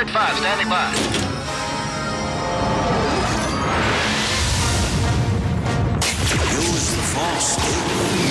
Med 5 standing by. Use the force,